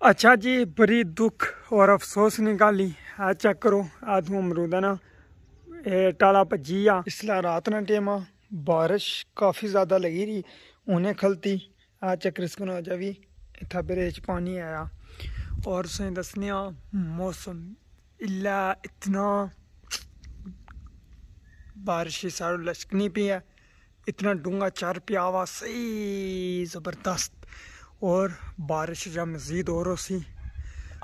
अच्छा जी, बड़ी दुख और अफसोस निकाली। आ चेक करो आ तू अमरूद है ना ये टाला भजी आ। इसलिए रात ना टेम बारिश काफ़ी ज़्यादा लगी रही उन्हें खलती। आ चेक रिस्क ना जावी इतना बेरे पानी आया। और सही दसने मौसम इला इतना बारिश सारो लश्कनी पी है इतना डूँगा चर पिया हुआ सही ज़बरदस्त। और बारिश जब मजीद और सी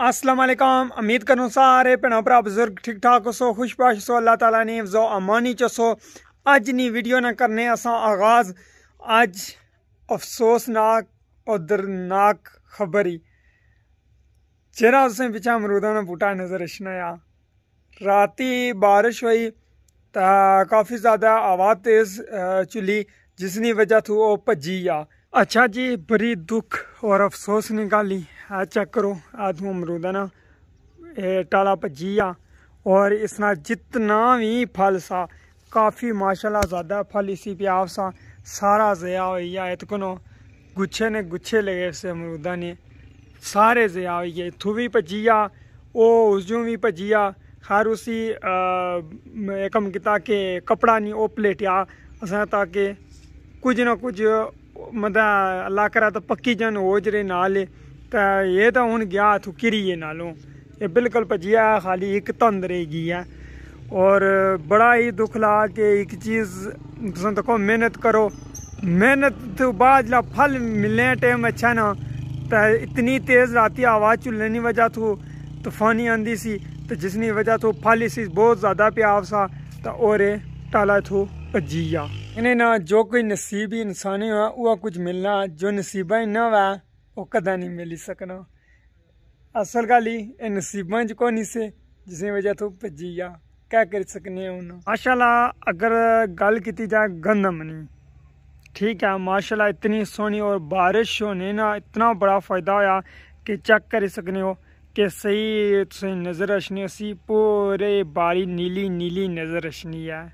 अस्सलाम वालेकुम। उम्मीद करूँ सारे भैन भरा बुज़ुर्ग ठीक ठाक सो खुशबाश सो अल्लाह ताला ने जो अमानी चो अज नी वीडियो ना करने असा आगाज़। अज अफसोसनाक और दर्दनाक ही जेरा तुसें पिच्छा अमरूदा का बूटा नज़र अशना राती बारिश हुई काफ़ी ज़्यादा आवाज़ तेज़ चुली जिसकी वजह थी वह आ अच्छा जी, बड़ी दुख और अफसोस निकाली आ चेक करो आ तू अमरूद है ना। टाला भजी आ। और इसना जितना भी फल सा। काफ़ी, माशाल्लाह, ज़्यादा फल इसी पे आप सा। सारा ज़या हो गया इतकनो। गुच्छे ने गुच्छे लगे इस अमरूदा ने। सारे ज़या हो गए इतों भी भजी आ उसजों भी भजी आ। खैर उसी कम किया कि कपड़ा नहीं वो पलेटिया असें ताकि कुछ ना कुछ मतलब अल्लाह करा तो पक्की जन हो जरे नाल तो ये तो हूँ गया इतों घिरिए नालों ये बिल्कुल भजिया खाली एक तंद रहेगी है और बड़ा ही दुख ला कि एक चीज़ तुम मेहनत करो मेहनत तो बाद फल मिलने टाइम अच्छा ना तो इतनी तेज़ राती आवाज़ की वजह तो तूफानी आंदी सी तो जिसकी वजह तो फल इसी बहुत ज़्यादा प्याव सा तो और टाला थो भजी जा इन्हें ना जो कोई नसीबी इंसान हुआ वह कुछ मिलना, जो नसीबा ही ना हुआ वो नहीं मिल सकना। असल गल ही नसीबा च को नहीं से जिस वजह तो भजी जा क्या कर सकने हूँ माशाल्लाह, अगर गल की जाए गंदम नहीं ठीक है, माशाल्लाह इतनी सोहनी और बारिश होने ना इतना बड़ा फ़ायदा होया कि चेक कर सकने हो कि सही तुम नज़र रशनी सी पूरे बारी नीली नीली नज़र रशनी है।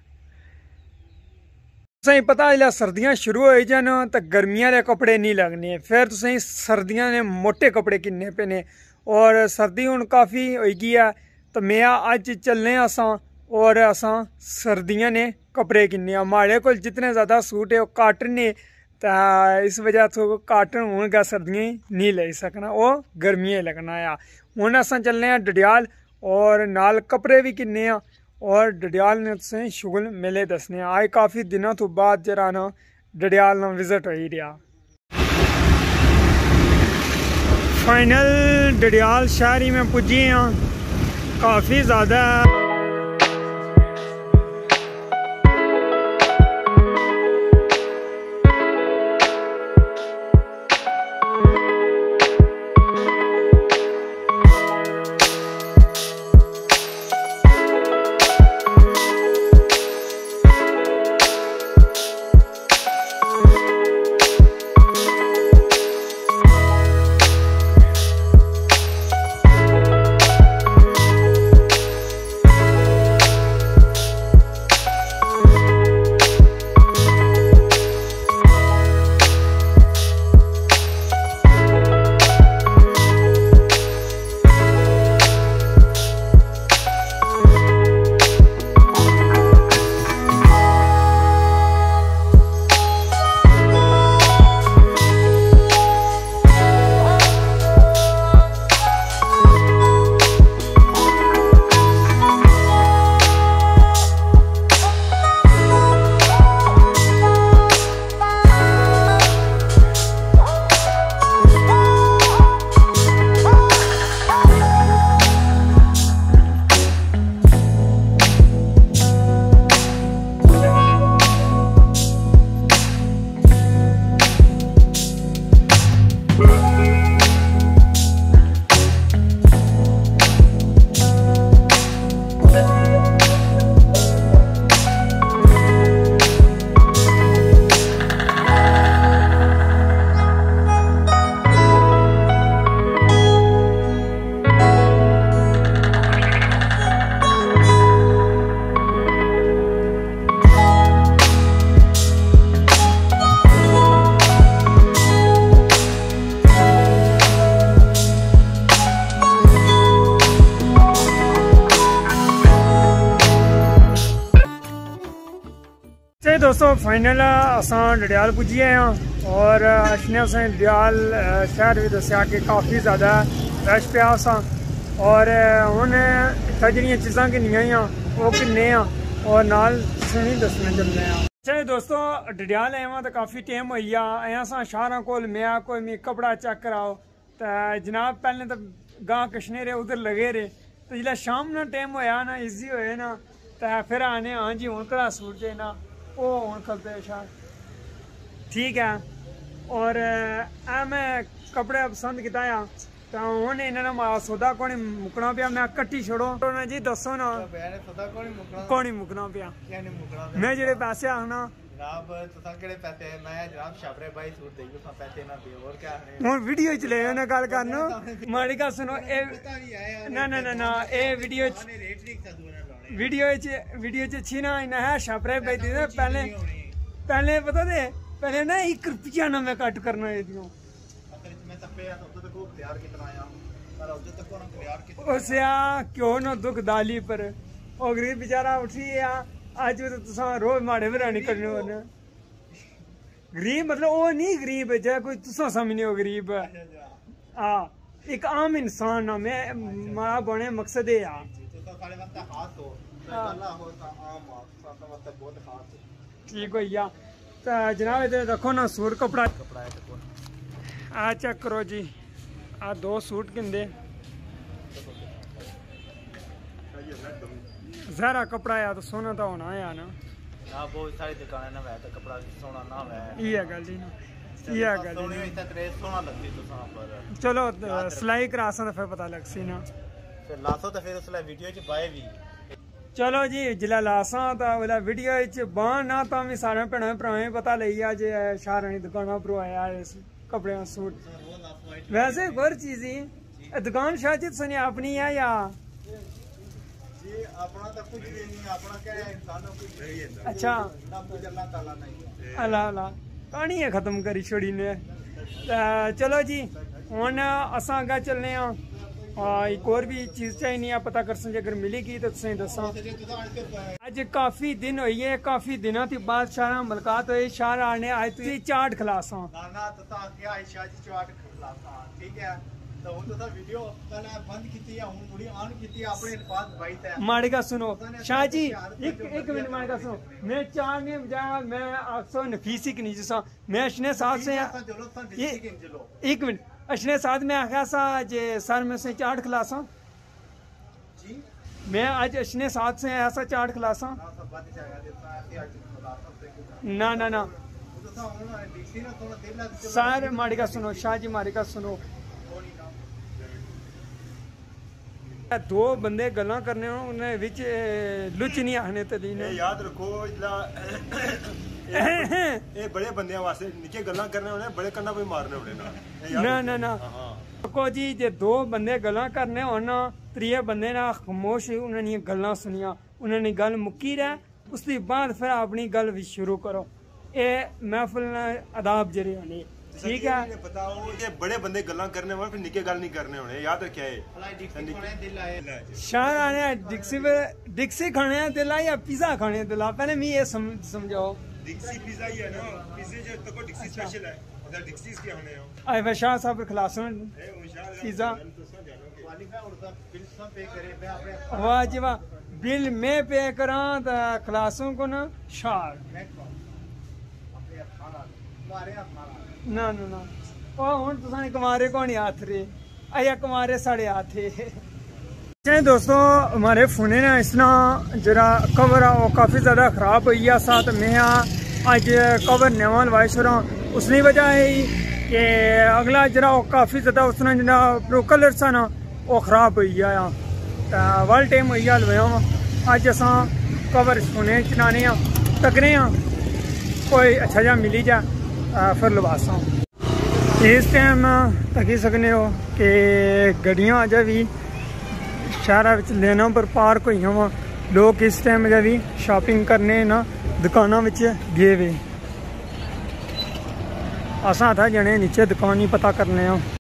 तुसें पता, जिसलै सर्दियाँ शुरू हो जान तो गर्मियाँ दे कपड़े नहीं लगने। फिर तुसें सर्दियाँ दे मोटे कपड़े किन्ने पेने और सर्दी हूँ काफ़ी होई गई है तो में अज चलने असां और असां सर्दियाँ ने कपड़े किन्ने माड़े को जितने ज़्यादा सूट है वो काटन ने तो इस वजह तो काटन हूँ गै सर्दियाँ नहीं लेई सकना वो गर्मियाँ लगना है हूँ अस चलने डडियाल, और नाल कपड़े भी किन्ने और डडियाल ने तुसें शुगल मेले दसने। आए काफ़ी दिनों तो बाद जरा ना डडियाल ना विज़िट हो रहा फाइनल डडियाल शहर में पुजी हाँ। काफ़ी ज़्यादा दोस्तों फाइनल अस पुज्जी गए हैं और अशने असें डडियाल शहर भी दसिया कि काफ़ी ज़्यादा रश पिया असा और हूँ इतना जड़ियाँ चीज़ां किन्नियाँ किन्ने और नाल नहीं दसने चलने हैं अच्छा दोस्तों डडियाल आए तो काफ़ी टाइम हो गया असा शाहर कोल कोई मी कपड़ा चेक कराओ। तो जनाब, पहले तो गां कशने रहे उधर लगे रहे तो जिसलै शाम ना टाइम होया ना इजी होए ना तो फिर आने हाँ जी हूँ कड़ा सूट जे ना। ਉਹ ਹੋਣ ਖਲਤੇ ਸ਼ਾਹ ਠੀਕ ਹੈ ਔਰ ਆ ਮੈਂ ਕਪੜਾ ਪਸੰਦ ਕੀਤਾ ਆ। ਤਾਂ ਹੁਣ ਇਹਨਾਂ ਨੂੰ ਮਾ ਸੋਦਾ ਕੋਣੀ ਮੁਕਣਾ ਪਿਆ। ਮੈਂ ਕੱਟੀ ਛੜੋ। ਜੀ ਦੱਸੋ ਨਾ। ਸੋਦਾ ਕੋਣੀ ਮੁਕਣਾ। ਪਿਆ। ਮੈਂ ਜਿਹੜੇ ਪੈਸੇ ਆਣਾ छापरे पहले पता दे पहले ना एक रुपया ना मैं कट करना उसिया क्यों ना दुख दाली पर। गरीब बेचारा उठी अज तो रोज माड़े बरा निकलने होने। गरीब मतलब वो नहीं गरीब जे कोई तुसा समझने हो गरीब। हाँ एक आम इंसान ना मैं मारा बने मकसद है आ। ठीक हो गया तो जनाब इधर रखो ना सूट कपड़ा। आ चेक करो जी। आ दो सूट किंदे? जहरा कपड़ा या तो सोना तो होना है ना ना बहुत सारी दुकानें ना वै तो कपड़ा सोना ना वै ये गल जी ये गल सोनी इतना तेरे सोना लगती तो सा पर चलो सिलाई करासा तो फिर पता लग सी ना फिर लासो तो फिर उसले वीडियो च पाए भी चलो जी जिला लासा तो ओला वीडियो च बाण ना तो भी सारे भैन भरावें पता लई आ जे शाहरानी अल्लाह अल्लाह कहानी है खत्म करी छोड़ी ने चलो जी हूँ असा अगर चलने एक और भी चीज़ चाहिए पता कर सके अगर मिलेगी तो तुसें दसा अज काफ़ी दिन होई है काफ़ी दिनों के बाद शाह मुलाकात हुई शाह आने अज तुम चाट खलासा ठीक है माड़ी का सुनो शाह जी एक एक मिनट माड़ी का सुनो मैं चार ने बजाया मैं आपसे नफीसी की नहीं जिसा मैं अशने साथ से एक मिनट अशने साथ में आखिया सा जे सर में से चाट खिलासा मैं आज अशने साथ से ऐसा चाट खिलासा ना ना ना सर माड़ी का सुनो शाह जी माड़ी ਦੋ ਬੰਦੇ ਗੱਲਾਂ ਕਰਨੇ ਉਹਨੇ ਵਿੱਚ ਲੁੱਚ ਨਹੀਂ ਆਖਣੇ ਤੇ ਦੀਨ। ਇਹ ਯਾਦ ਰੱਖੋ ਇਲਾ ਇਹ ਬੜੇ ਬੰਦਿਆਂ ਵਾਸਤੇ ਨਿੱਕੇ ਗੱਲਾਂ ਕਰਨੇ ਉਹਨੇ ਬੜੇ ਕੰਡਾ ਕੋਈ ਮਾਰਨੇ ਉਹਨੇ ਨਾਲ। ਨਾ ਨਾ ਨਾ। ਕੋ ਜੀ ਜੇ ਦੋ ਬੰਦੇ ਗੱਲਾਂ ਕਰਨੇ ਹੋਣ ਤ੍ਰੀਏ ਬੰਦੇ ਨਾਲ ਖਮੋਸ਼ ਉਹਨਾਂ ਦੀਆਂ ਗੱਲਾਂ ਸੁਣੀਆਂ ਉਹਨਾਂ ਨੇ ਗੱਲ ਮੁੱਕੀ ਰਹਿ ਉਸ ਤੋਂ ਬਾਅਦ ਫਿਰ ਆਪਣੀ ਗੱਲ ਵੀ ਸ਼ੁਰੂ ਕਰੋ। ਇਹ ਮਹਿਫਲ ਅਦਾਬ ਜਿਹੜੇ ਨੇ ठीक है। बताओ ये बड़े बंदे गल्ला करने वाले फिर निके गल नहीं करने होने। याद रखिया है शाह आने डिक्सी पे डिक्सी खाने दिला या पिज्जा खाने दिला पहले मैं ये समझाओ। डिक्सी पिज्जा ही है ना। पिज्जे जो तको डिक्सी स्पेशल है। उधर होने हो? आए वे शाह साहब खिलास पिज्जा। वाह जी वाह। बिल मैं पे करा तो खिलासों को ना? शाह ना ना ना और हूँ तुम कुमारे को नहीं हाथ रे अया कुमारे साढ़े हाथ है दोस्तों हमारे फोने ने इसना जरा कवर है वो काफ़ी ज़्यादा ख़राब हो गया साथ में अज कवर नवा लवाए छोड़ा उसकी वजह है कि अगला जरा काफ़ी ज़्यादा उसने जरा कलर सा ना वो ख़राब हुई है वाल टाइम हुई है लवाया वा अज अस कवर फोने चलाने तकने कोई अच्छा जहा मिली जाए फिर लवासा इस टाइम तकी सकने हो कि गड्डियाँ अजें भी शहर लेना पर पार्क हुई वा लोग इस टाइम अजें भी शॉपिंग करने ना दुकाना गे वे अस था जने नीचे दुकान ही पता करने